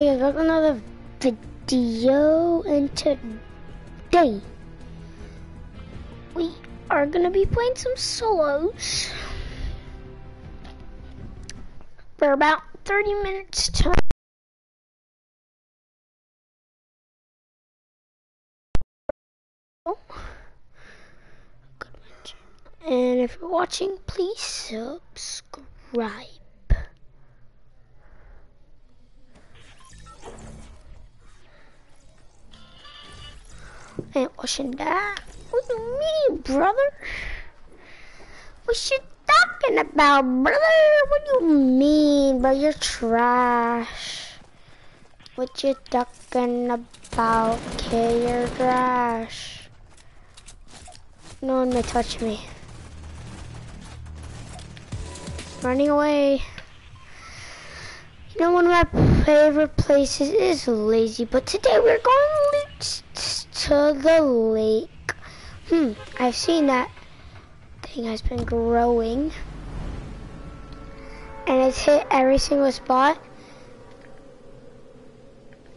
Got another video and today we are gonna be playing some solos for about 30 minutes time. And if you're watching, please subscribe. Watching that. What do you mean, brother? What you talking about, brother? What do you mean, bro? You're trash. What you talking about, kid? You're trash. No one may touch me. Running away. You know, one of my favorite places is lazy, but today we're going to the lake. Hmm, I've seen that thing has been growing. And it's hit every single spot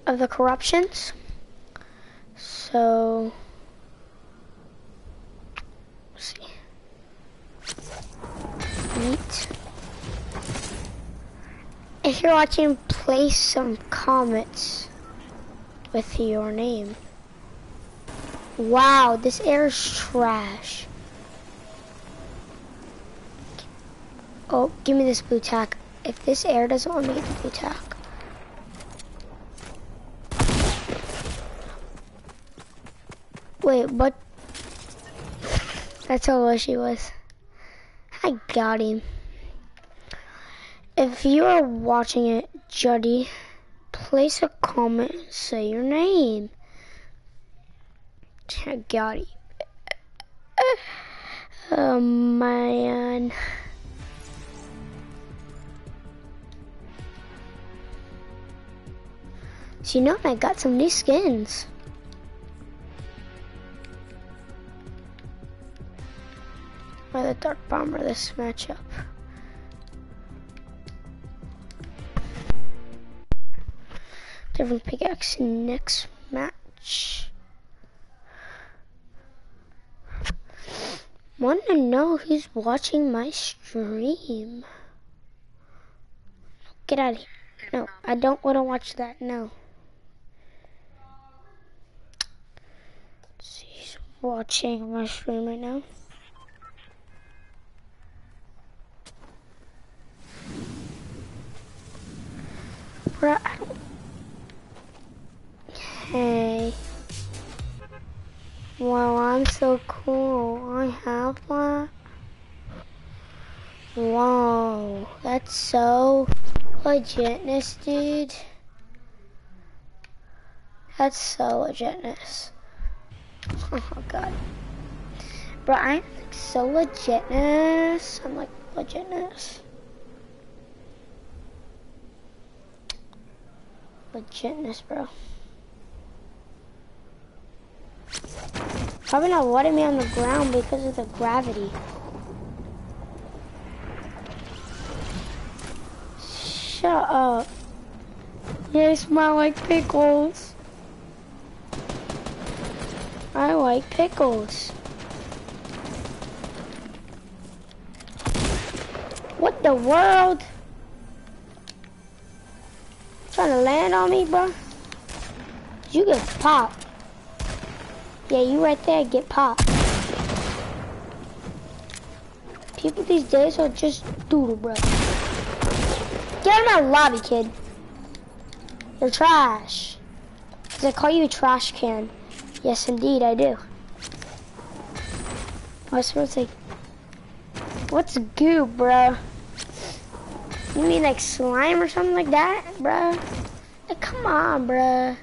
of the corruptions. So, see. Neat. If you're watching, place some comments with your name. Wow, this air is trash. Oh, give me this blue tack. If this air doesn't want me to blue tack. Wait, what? That's how low she was. I got him. If you are watching it, Juddy, place a comment and say your name. Got it. Uh, oh man. So you know I got some new skins. By the Dark Bomber this matchup. Different pickaxe next match. Want to know who's watching my stream? Get out of here. No, I don't want to watch that. No. She's watching my stream right now. Bruh, Hey. So cool. I have one. Wow, that's so legitness, dude. That's so legitness. Oh god. Bro, I'm like so legitness. I'm like legitness. Legitness, bro. Probably not letting me on the ground because of the gravity. Shut up. They smell like pickles. I like pickles. What the world? Trying to land on me, bro? You get popped. Yeah, you right there get popped. People these days are just doodle, bro. Get of my lobby, kid. You're trash. Does I call you a trash can. Yes, indeed, I do. Oh, I was supposed to say, what's goo, bro? You mean like slime or something like that, bro? Like, come on, bro.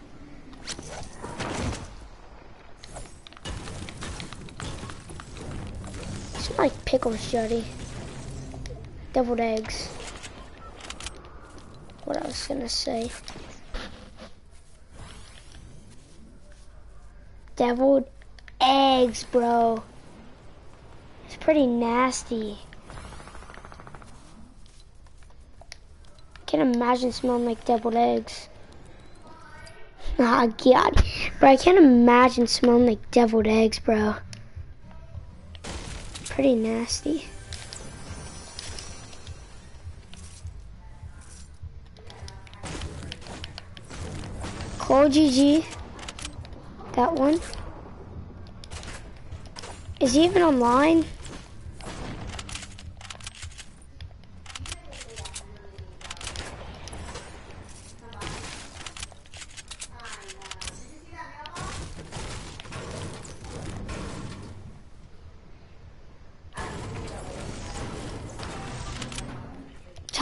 Like pickles, Jody. Deviled eggs. What I was gonna say. Deviled eggs, bro. It's pretty nasty. Can't imagine smelling like deviled eggs. Oh god. Bro, I can't imagine smelling like deviled eggs, bro. Pretty nasty. Cole GG. That one. Is he even online?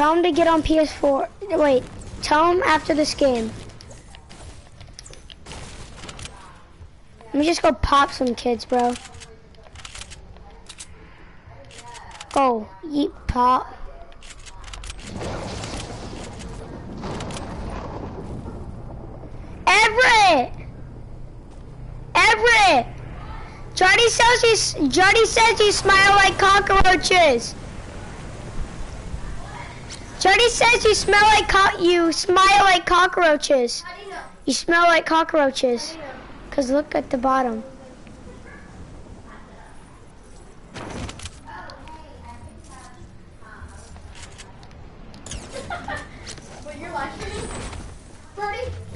Tell him to get on PS4. Wait, tell him after this game. Let me just go pop some kids, bro. Go, eat pop. Everett! Everett! Jordy says you, Jordy says you smile like cockroaches. Jordy says you smell like co you smile like cockroaches. you know? You smell like cockroaches. Cause look at the bottom.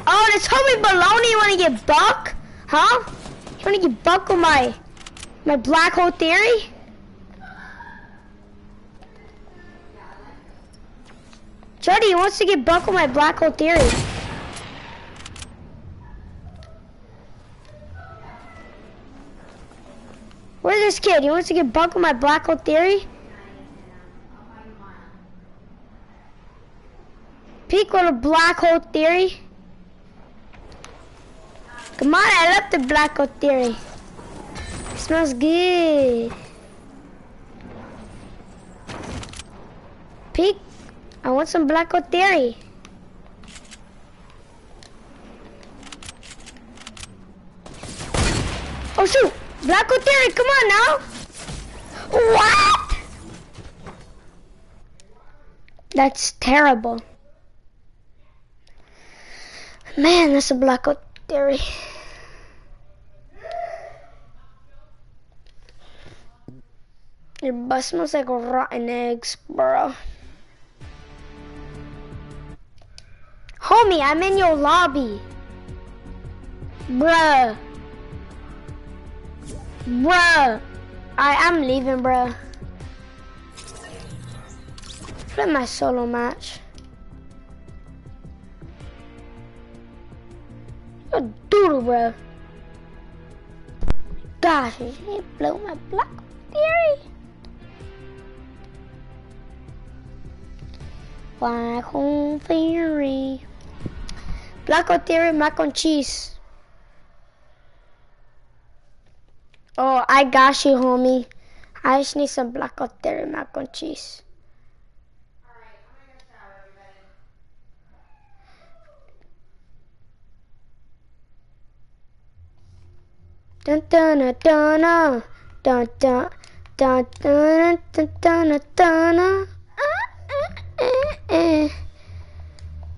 Oh, this homie baloney wanna get buck? Huh? You wanna get buck with my my black hole theory? Jordy wants to get buck with my black hole theory. Where's this kid? He wants to get buck with my black hole theory? Peek with a black hole theory. Come on, I love the black hole theory. It smells good. Peek, I want some black hole theory. Oh shoot! Black hole theory, come on now! What? That's terrible. Man, that's a black hole theory. Your butt smells like rotten eggs, bro. Homie, I'm in your lobby. Bruh. Bruh. I, I'm leaving, bruh. Play my solo match. A doodle, bruh. Gosh, he blew my black theory. Black hole theory. Black hole theory, mac and cheese. Oh, I got you, homie. I just need some black hole theory, mac and cheese. Ah. Dun dun dun dun dun dun dun dun dun dun dun dun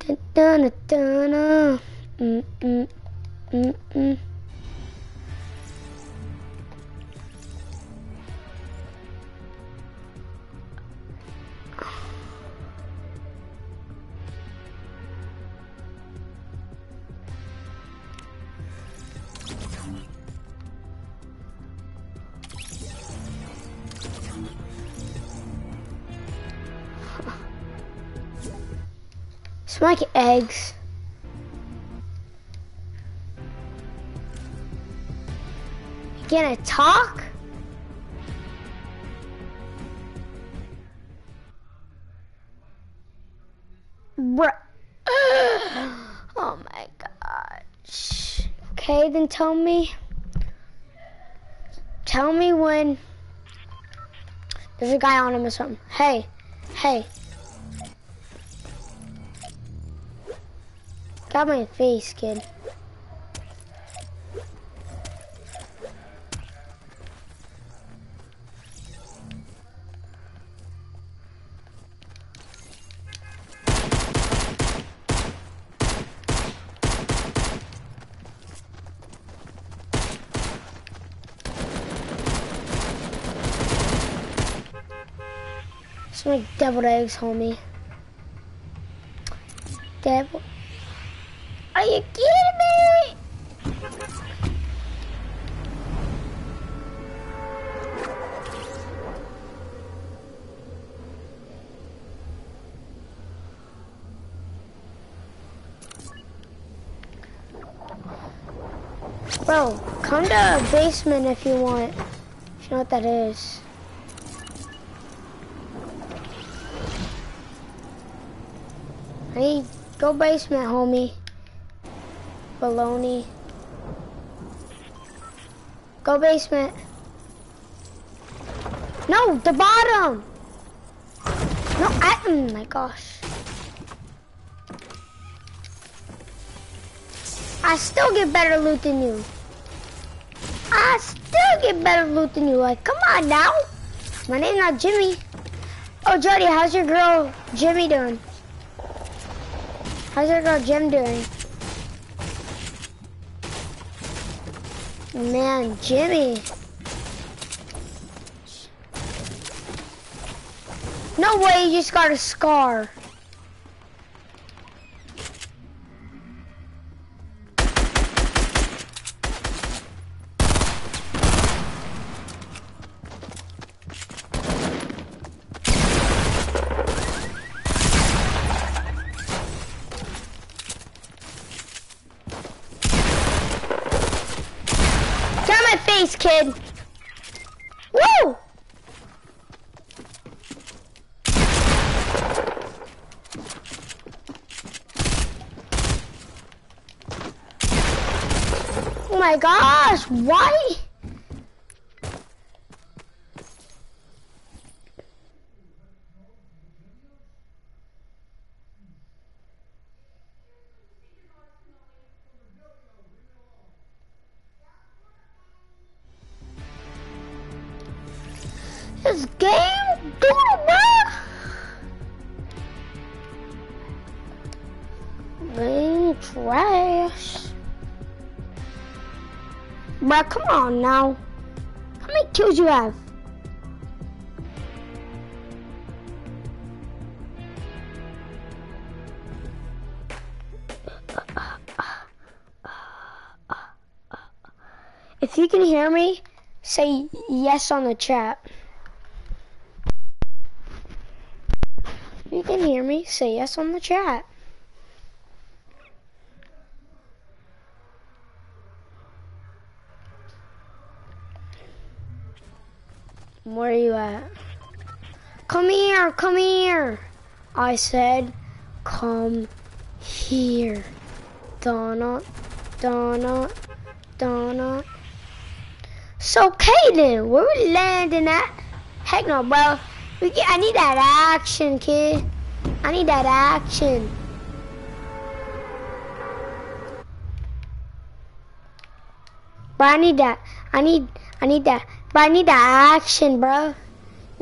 Dun dun dun dun mm mm mm mm like eggs. You gonna talk? Bruh. Oh my gosh. Okay, then tell me. Tell me when there's a guy on him or something. Hey, hey. Got my face, kid. Some deviled eggs, homie. Devil. Bro, come to basement if you want. If you know what that is. Hey, go basement, homie. Baloney. Go basement. No, the bottom. No, I, oh my gosh. I still get better loot than you. I still get better loot than you. Like, come on now. My name's not Jimmy. Oh, Jody, how's your girl Jimmy doing? How's your girl Jim doing? Man, Jimmy. No way, you just got a scar. Face, kid. Woo! Oh my gosh, why? Bruh, come on now. How many kills you have? If you can hear me, say yes on the chat. If you can hear me, say yes on the chat. Where are you Come here, come here. I said, come here. Donna, Donna, Donna. So, Kaden, where we landing at? Heck no, bro. We get, I need that action, kid. I need that action. But I need that. I need. I need that. But I need that action, bro.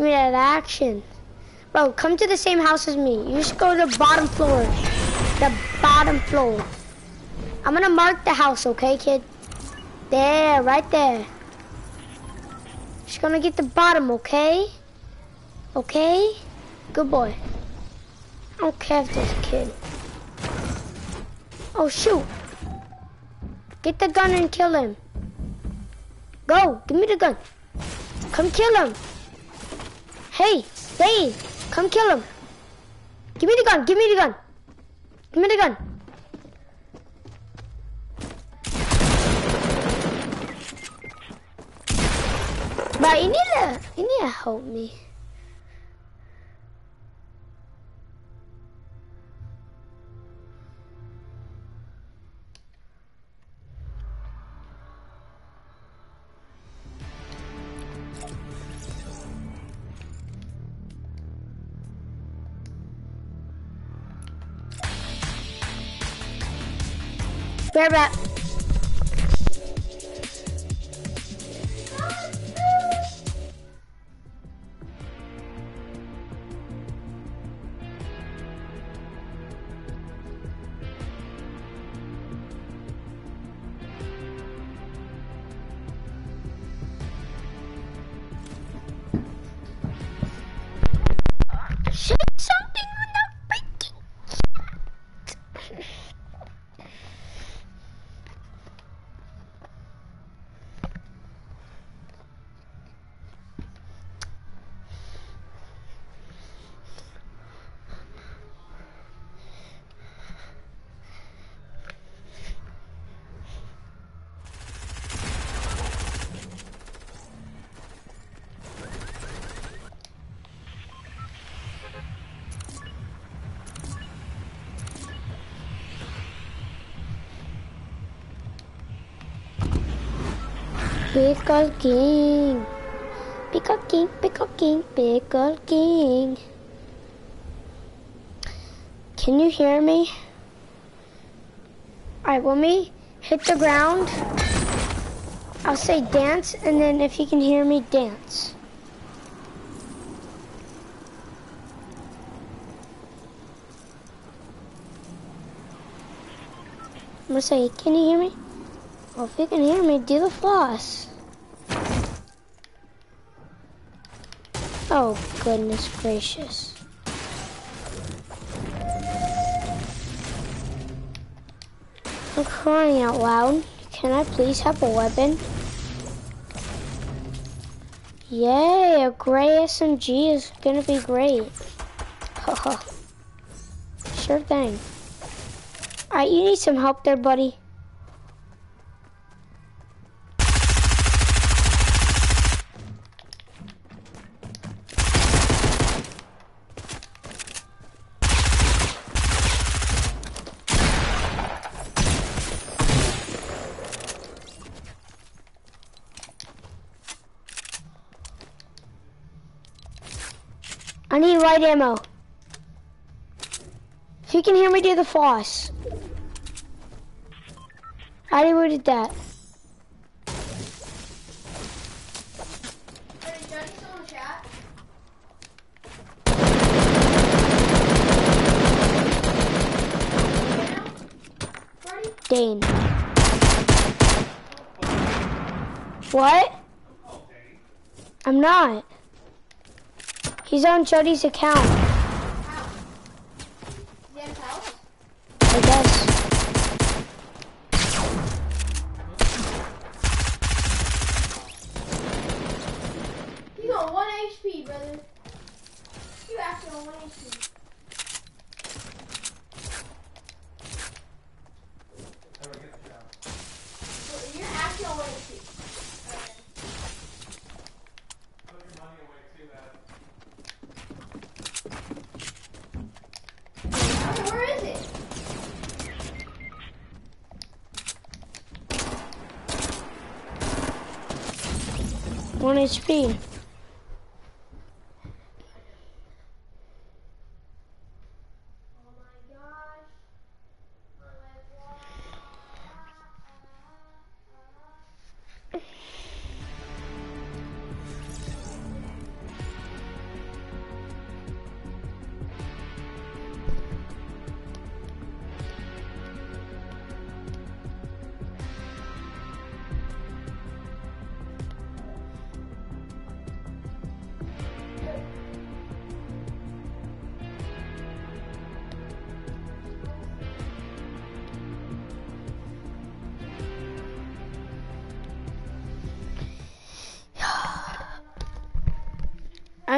Give me that action. Bro, come to the same house as me. You just go to the bottom floor. The bottom floor. I'm gonna mark the house, okay, kid? There, right there. Just gonna get the bottom, okay? Okay? Good boy. I don't care if there's a kid. Oh, shoot. Get the gun and kill him. Go, give me the gun. Come kill him. Hey, Dave, come kill him. Give me the gun, give me the gun. Give me the gun. But you need to, you need to help me. Bear back. Pickle King. Pickle King, Pickle King, Pickle King. Can you hear me? Alright, when we hit the ground, I'll say dance, and then if you can hear me, dance. I'm gonna say, can you hear me? Well, if you can hear me, do the floss. Oh, goodness gracious. I'm crying out loud. Can I please have a weapon? Yay, a gray SMG is gonna be great. sure thing. Alright, you need some help there, buddy. I need light ammo. If you can hear me do the floss. I did that. Dane. What? I'm not. He's on Jody's account, How? Is he in house? I guess. You got one HP, brother. You actually on one HP. Well, You're actually on one HP. Okay. Where is it? One HP.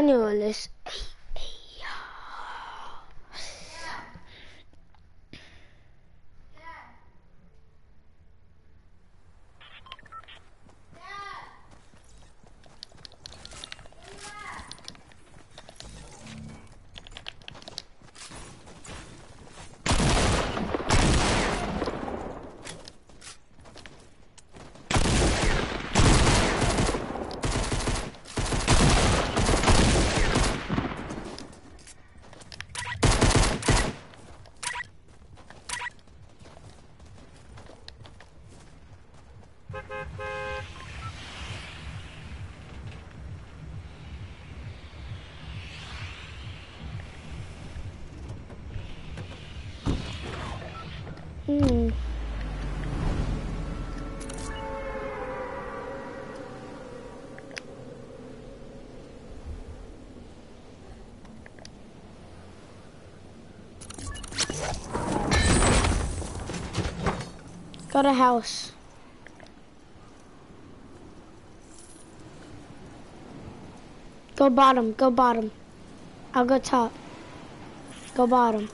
I knew it was. Hmm. To house. Go bottom, go bottom. I'll go top. Go bottom.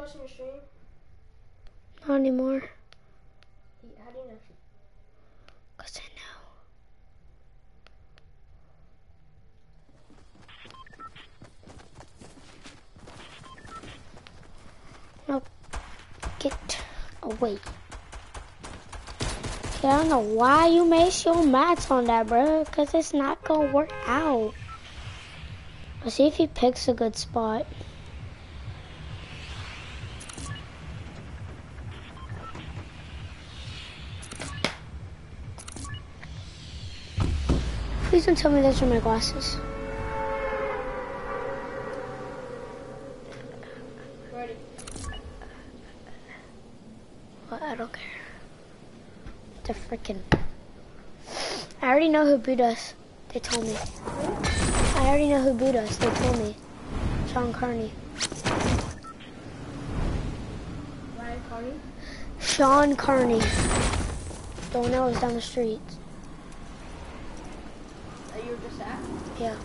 Watching your stream? Not anymore. How do you know? Cause I know. No, get away. I don't know why you made your mats on that, bro. Cause it's not gonna work out. Let's see if he picks a good spot. Please don't tell me those are my glasses. Ready. What? I don't care. The freaking. I already know who boot us. They told me. I already know who boot us. They told me. Sean Carney. Ryan Carney. Sean Carney. The one that was down the street. You were just at. Yeah.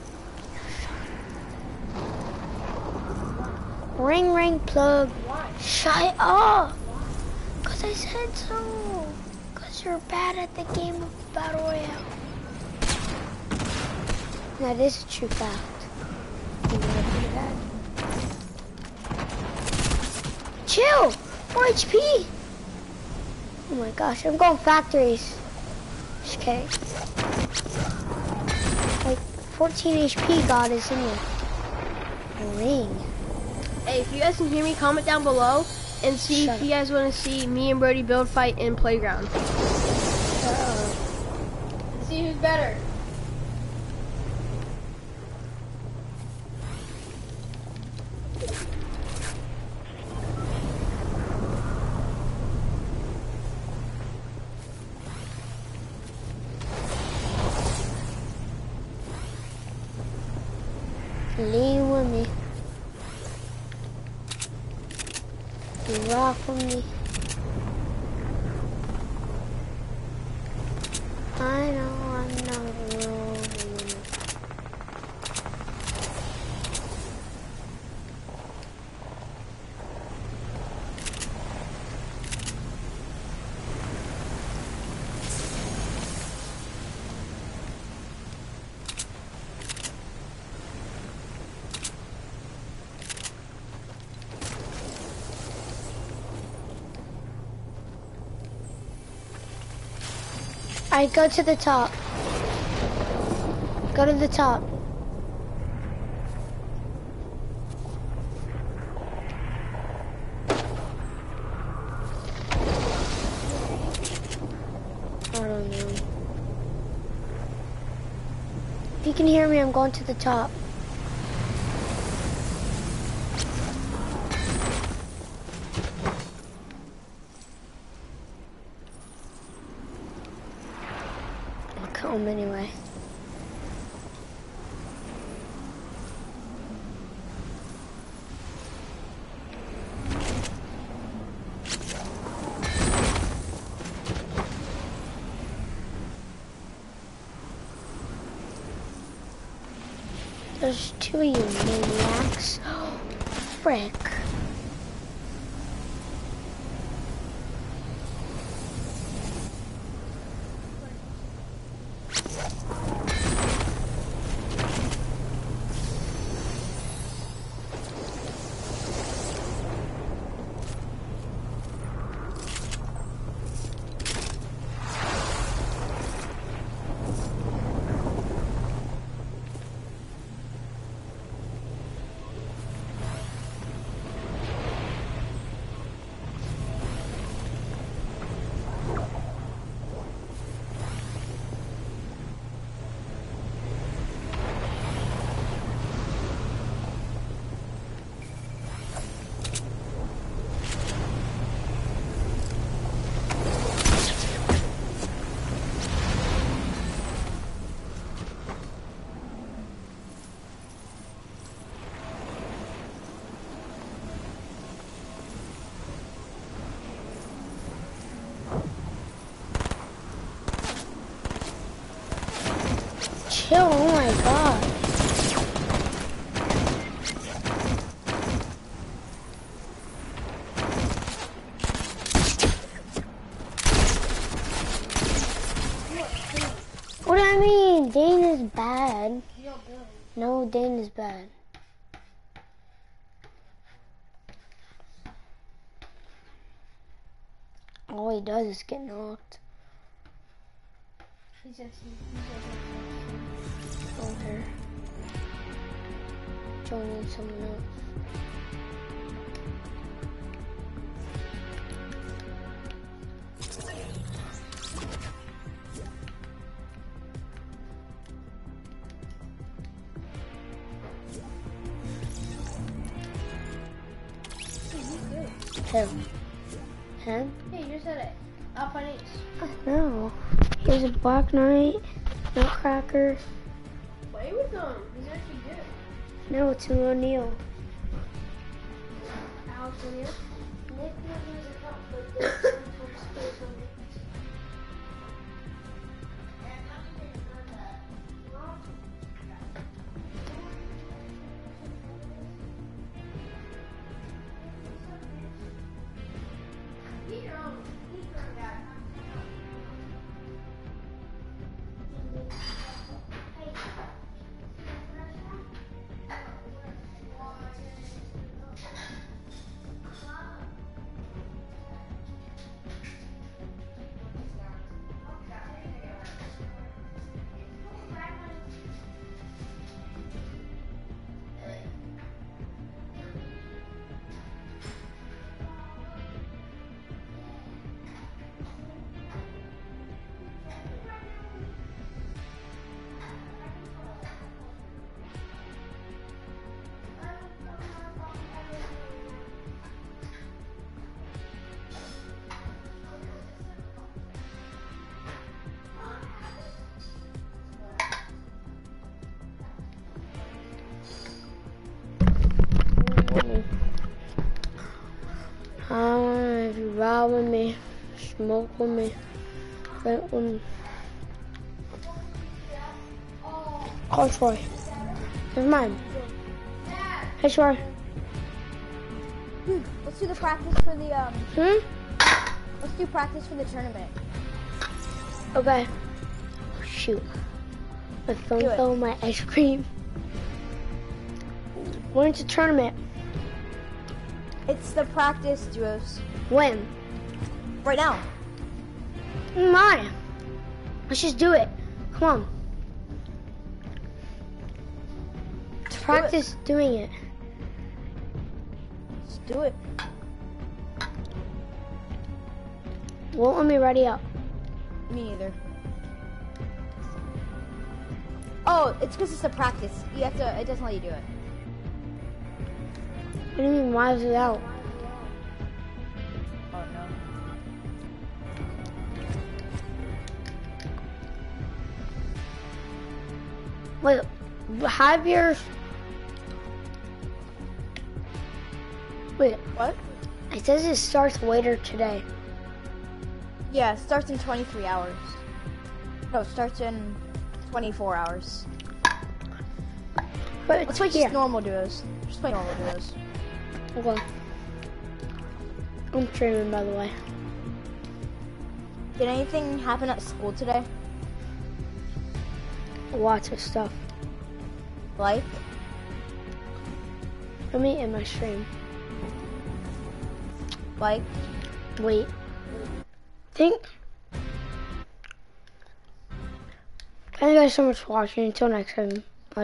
Ring ring plug. Why? Shut up! Cause I said so. Cause you're bad at the game of Battle Royale. That is a true fact. Chill! 4 HP! Oh my gosh, I'm going factories. Like, 14 HP God is in the ring. Hey, if you guys can hear me, comment down below and see Shut if you guys want to see me and Brody build fight in playground. Uh-oh. See who's better. Lean with me. You rock with me. I know I'm not alone. Go to the top. Go to the top. I don't know. If you can hear me, I'm going to the top. Come anyway. There's two of you maniacs. Frick. Chill, oh my god. What do I mean? Dane is bad. No, Dane is bad. All he does is get knocked. He's just, he's just. over. Joining someone else. Black Knight, Nutcracker. Play with him. He's actually good. No, it's an O'Neil. Alex O'Neal. Smoke with me, with me. Call Troy. Never mind. Hey, Troy. Let's do the practice for the um. Hmm? Let's do practice for the tournament. Okay. Shoot. My phone fell on my ice cream. When's the tournament? It's the practice duos. When? Right now. My. Let's just do it. Come on. Let's practice doing it. Let's do it. Won't let me ready up. Me either. Oh, it's because it's a practice. You have to. It doesn't let you do it. What do you mean, why is it out? Wait, have your. Wait, What? it says it starts later today. Yeah, it starts in 23 hours. No, it starts in 24 hours. But Let's it's play just normal duos. Just play normal duos. Okay. I'm streaming, by the way. Did anything happen at school today? Lots of stuff. Like? Let me in my stream. Like? Wait. Think. Thank you guys so much for watching. Until next time.